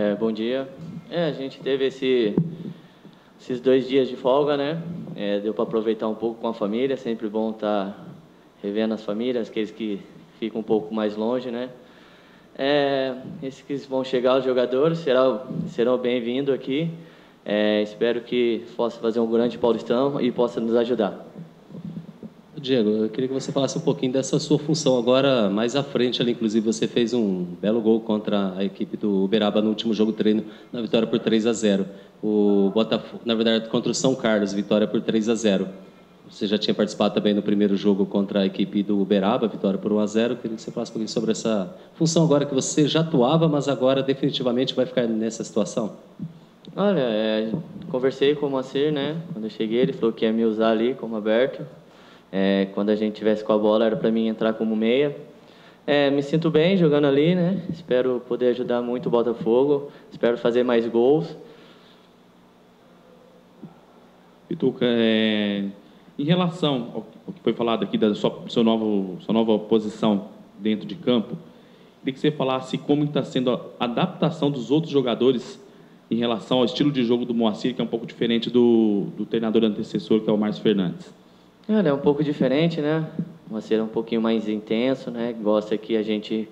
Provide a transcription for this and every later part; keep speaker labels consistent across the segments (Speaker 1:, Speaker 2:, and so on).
Speaker 1: É, bom dia. É, a gente teve esse, esses dois dias de folga, né? É, deu para aproveitar um pouco com a família. Sempre bom estar tá revendo as famílias, aqueles que ficam um pouco mais longe, né? É, esses que vão chegar, os jogadores, serão bem-vindos aqui. É, espero que possa fazer um grande Paulistão e possa nos ajudar.
Speaker 2: Diego, eu queria que você falasse um pouquinho dessa sua função agora mais à frente ali. Inclusive, você fez um belo gol contra a equipe do Uberaba no último jogo treino, na vitória por 3 a 0. O Botafogo, na verdade, contra o São Carlos, vitória por 3 a 0. Você já tinha participado também no primeiro jogo contra a equipe do Uberaba, vitória por 1 a 0. Eu queria que você falasse um pouquinho sobre essa função agora que você já atuava, mas agora definitivamente vai ficar nessa situação.
Speaker 1: Olha, é, conversei com o Macir, né? Quando eu cheguei, ele falou que ia me usar ali como aberto. É, quando a gente tivesse com a bola, era para mim entrar como meia. É, me sinto bem jogando ali, né? Espero poder ajudar muito o Botafogo. Espero fazer mais gols.
Speaker 3: Pituca, é, em relação ao que foi falado aqui da sua, sua, nova, sua nova posição dentro de campo, queria que você falasse como está sendo a adaptação dos outros jogadores em relação ao estilo de jogo do Moacir, que é um pouco diferente do, do treinador antecessor, que é o Márcio Fernandes.
Speaker 1: É, é um pouco diferente, né? Moacir é um pouquinho mais intenso, né? Gosta que a gente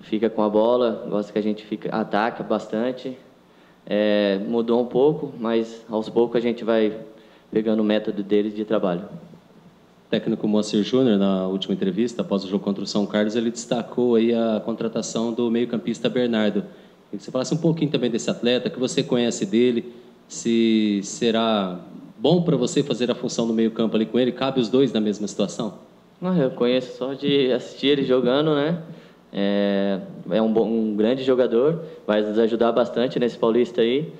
Speaker 1: fica com a bola, gosta que a gente fica, ataca bastante. É, mudou um pouco, mas aos poucos a gente vai pegando o método deles de trabalho.
Speaker 2: O técnico Moacir Júnior, na última entrevista, após o jogo contra o São Carlos, ele destacou aí a contratação do meio-campista Bernardo. Queria que você falasse um pouquinho também desse atleta, que você conhece dele, se será bom para você fazer a função no meio-campo ali com ele? Cabe os dois na mesma situação?
Speaker 1: Ah, eu conheço só de assistir ele jogando, né? É, é um, bom, um grande jogador, vai nos ajudar bastante nesse Paulista aí.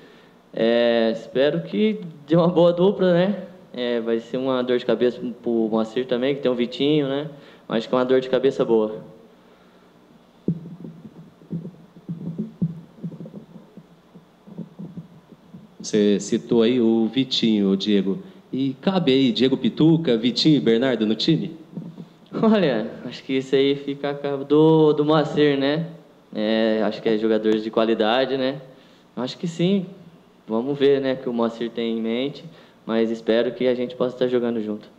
Speaker 1: É, espero que dê uma boa dupla, né? É, vai ser uma dor de cabeça para o Moacir também, que tem um Vitinho, né? Mas que é uma dor de cabeça boa.
Speaker 2: Você citou aí o Vitinho, o Diego. E cabe aí Diego Pituca, Vitinho e Bernardo no time?
Speaker 1: Olha, acho que isso aí fica do, do Moacir, né? É, acho que é jogadores de qualidade, né? Acho que sim. Vamos ver né, o que o Moacir tem em mente, mas espero que a gente possa estar jogando junto.